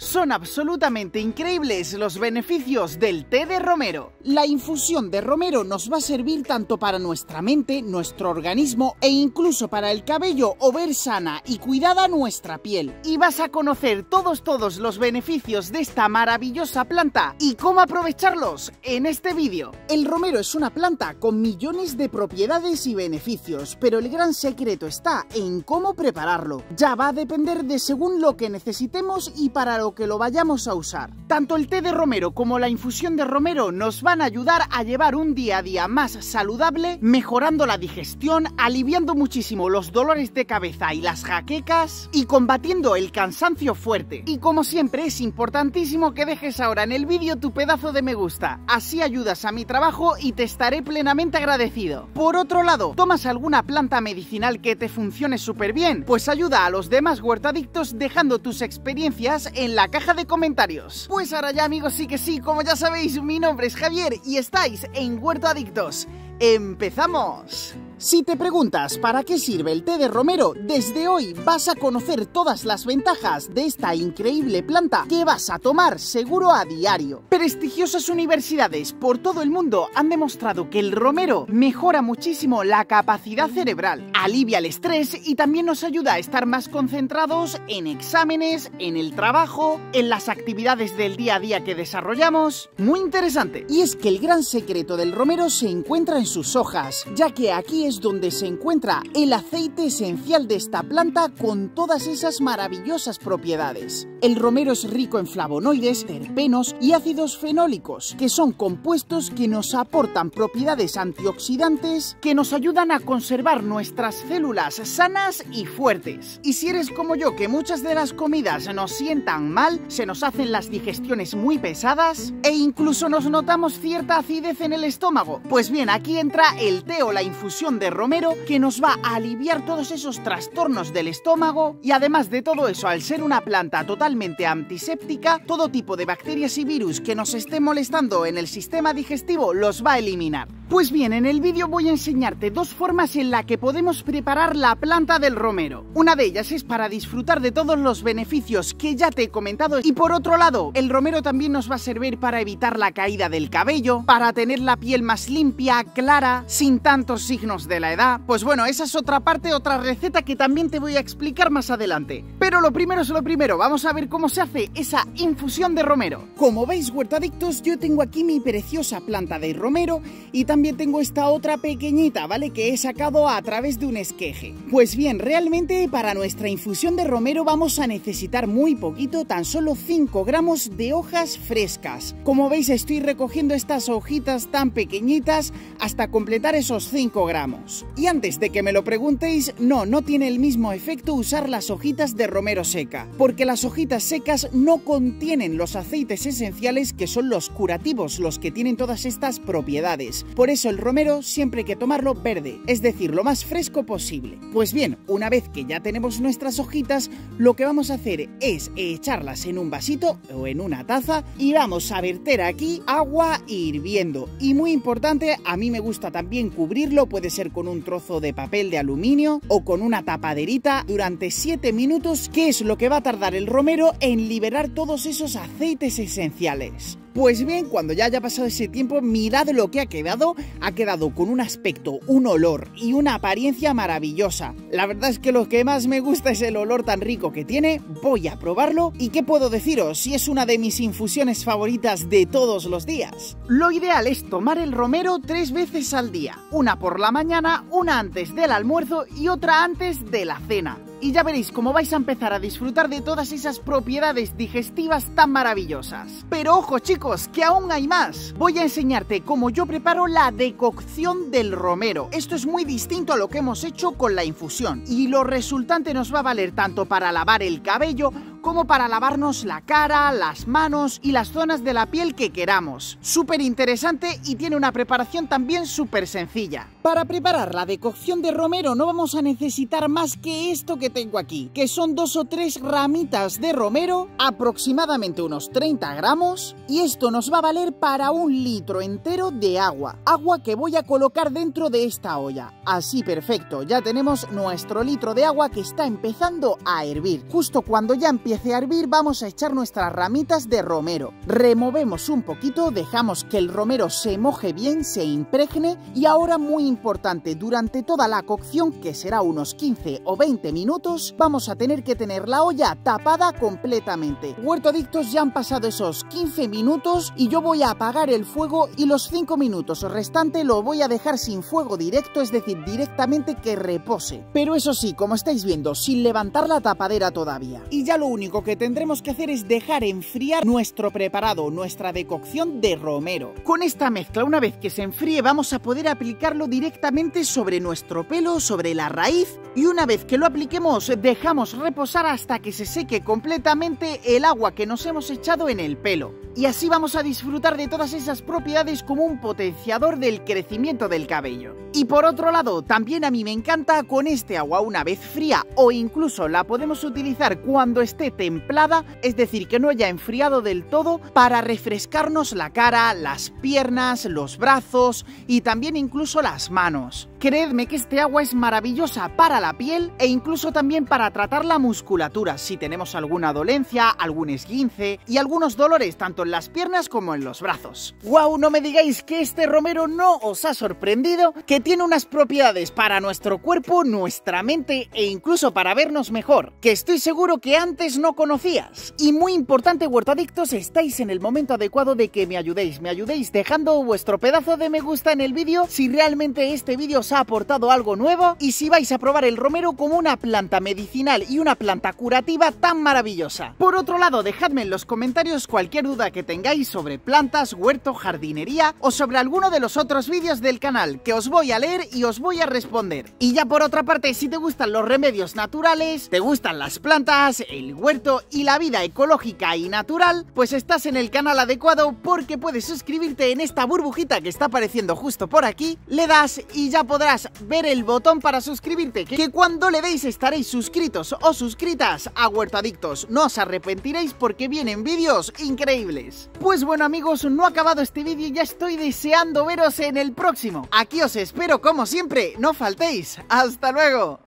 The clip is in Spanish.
Son absolutamente increíbles los beneficios del té de romero. La infusión de romero nos va a servir tanto para nuestra mente, nuestro organismo e incluso para el cabello o ver sana y cuidada nuestra piel. Y vas a conocer todos todos los beneficios de esta maravillosa planta y cómo aprovecharlos en este vídeo. El romero es una planta con millones de propiedades y beneficios, pero el gran secreto está en cómo prepararlo. Ya va a depender de según lo que necesitemos y para lo que lo vayamos a usar. Tanto el té de romero como la infusión de romero nos van a ayudar a llevar un día a día más saludable, mejorando la digestión, aliviando muchísimo los dolores de cabeza y las jaquecas y combatiendo el cansancio fuerte. Y como siempre es importantísimo que dejes ahora en el vídeo tu pedazo de me gusta, así ayudas a mi trabajo y te estaré plenamente agradecido. Por otro lado, ¿tomas alguna planta medicinal que te funcione súper bien? Pues ayuda a los demás huertadictos dejando tus experiencias en la caja de comentarios. Pues ahora ya amigos sí que sí, como ya sabéis, mi nombre es Javier y estáis en Huerto Adictos. ¡Empezamos! Si te preguntas para qué sirve el té de romero, desde hoy vas a conocer todas las ventajas de esta increíble planta que vas a tomar seguro a diario. Prestigiosas universidades por todo el mundo han demostrado que el romero mejora muchísimo la capacidad cerebral, alivia el estrés y también nos ayuda a estar más concentrados en exámenes, en el trabajo, en las actividades del día a día que desarrollamos. Muy interesante. Y es que el gran secreto del romero se encuentra en sus hojas, ya que aquí es donde se encuentra el aceite esencial de esta planta con todas esas maravillosas propiedades. El romero es rico en flavonoides, terpenos y ácidos fenólicos, que son compuestos que nos aportan propiedades antioxidantes que nos ayudan a conservar células sanas y fuertes. Y si eres como yo, que muchas de las comidas nos sientan mal, se nos hacen las digestiones muy pesadas e incluso nos notamos cierta acidez en el estómago, pues bien, aquí entra el té o la infusión de romero que nos va a aliviar todos esos trastornos del estómago y además de todo eso, al ser una planta totalmente antiséptica, todo tipo de bacterias y virus que nos estén molestando en el sistema digestivo los va a eliminar. Pues bien, en el vídeo voy a enseñarte dos formas en la que podemos preparar la planta del romero. Una de ellas es para disfrutar de todos los beneficios que ya te he comentado y por otro lado, el romero también nos va a servir para evitar la caída del cabello, para tener la piel más limpia, clara, sin tantos signos de la edad. Pues bueno, esa es otra parte, otra receta que también te voy a explicar más adelante. Pero lo primero es lo primero, vamos a ver cómo se hace esa infusión de romero. Como veis, huertadictos, yo tengo aquí mi preciosa planta de romero y también también tengo esta otra pequeñita, ¿vale? Que he sacado a través de un esqueje. Pues bien, realmente para nuestra infusión de romero vamos a necesitar muy poquito, tan solo 5 gramos de hojas frescas. Como veis estoy recogiendo estas hojitas tan pequeñitas hasta completar esos 5 gramos. Y antes de que me lo preguntéis, no, no tiene el mismo efecto usar las hojitas de romero seca, porque las hojitas secas no contienen los aceites esenciales que son los curativos, los que tienen todas estas propiedades. Por por eso el romero siempre hay que tomarlo verde, es decir, lo más fresco posible. Pues bien, una vez que ya tenemos nuestras hojitas, lo que vamos a hacer es echarlas en un vasito o en una taza y vamos a verter aquí agua hirviendo. Y muy importante, a mí me gusta también cubrirlo, puede ser con un trozo de papel de aluminio o con una tapaderita durante 7 minutos, que es lo que va a tardar el romero en liberar todos esos aceites esenciales. Pues bien, cuando ya haya pasado ese tiempo, mirad lo que ha quedado. Ha quedado con un aspecto, un olor y una apariencia maravillosa. La verdad es que lo que más me gusta es el olor tan rico que tiene. Voy a probarlo y qué puedo deciros si es una de mis infusiones favoritas de todos los días. Lo ideal es tomar el romero tres veces al día. Una por la mañana, una antes del almuerzo y otra antes de la cena y ya veréis cómo vais a empezar a disfrutar de todas esas propiedades digestivas tan maravillosas. Pero ojo chicos, que aún hay más. Voy a enseñarte cómo yo preparo la decocción del romero. Esto es muy distinto a lo que hemos hecho con la infusión y lo resultante nos va a valer tanto para lavar el cabello como para lavarnos la cara, las manos y las zonas de la piel que queramos. Súper interesante y tiene una preparación también súper sencilla. Para preparar la decocción de romero no vamos a necesitar más que esto que tengo aquí, que son dos o tres ramitas de romero, aproximadamente unos 30 gramos, y esto nos va a valer para un litro entero de agua, agua que voy a colocar dentro de esta olla. Así perfecto, ya tenemos nuestro litro de agua que está empezando a hervir. Justo cuando ya empieza empiece a hervir vamos a echar nuestras ramitas de romero. Removemos un poquito, dejamos que el romero se moje bien, se impregne y ahora muy importante, durante toda la cocción, que será unos 15 o 20 minutos, vamos a tener que tener la olla tapada completamente. Huerto Adictos ya han pasado esos 15 minutos y yo voy a apagar el fuego y los 5 minutos restantes lo voy a dejar sin fuego directo, es decir, directamente que repose. Pero eso sí, como estáis viendo, sin levantar la tapadera todavía. Y ya lo único que tendremos que hacer es dejar enfriar nuestro preparado, nuestra decocción de romero. Con esta mezcla, una vez que se enfríe, vamos a poder aplicarlo directamente sobre nuestro pelo, sobre la raíz, y una vez que lo apliquemos, dejamos reposar hasta que se seque completamente el agua que nos hemos echado en el pelo. Y así vamos a disfrutar de todas esas propiedades como un potenciador del crecimiento del cabello. Y por otro lado, también a mí me encanta con este agua una vez fría o incluso la podemos utilizar cuando esté templada, es decir, que no haya enfriado del todo, para refrescarnos la cara, las piernas, los brazos y también incluso las manos. Creedme que este agua es maravillosa para la piel e incluso también para tratar la musculatura si tenemos alguna dolencia, algún esguince y algunos dolores tanto las piernas como en los brazos. ¡Wow! No me digáis que este romero no os ha sorprendido, que tiene unas propiedades para nuestro cuerpo, nuestra mente e incluso para vernos mejor, que estoy seguro que antes no conocías. Y muy importante, huertoadictos, estáis en el momento adecuado de que me ayudéis, me ayudéis dejando vuestro pedazo de me gusta en el vídeo si realmente este vídeo os ha aportado algo nuevo y si vais a probar el romero como una planta medicinal y una planta curativa tan maravillosa. Por otro lado, dejadme en los comentarios cualquier duda que tengáis sobre plantas, huerto, jardinería o sobre alguno de los otros vídeos del canal que os voy a leer y os voy a responder. Y ya por otra parte, si te gustan los remedios naturales, te gustan las plantas, el huerto y la vida ecológica y natural, pues estás en el canal adecuado porque puedes suscribirte en esta burbujita que está apareciendo justo por aquí, le das y ya podrás ver el botón para suscribirte, que cuando le deis estaréis suscritos o suscritas a Huerto Adictos. No os arrepentiréis porque vienen vídeos increíbles. Pues bueno amigos, no ha acabado este vídeo y ya estoy deseando veros en el próximo. Aquí os espero como siempre, no faltéis. ¡Hasta luego!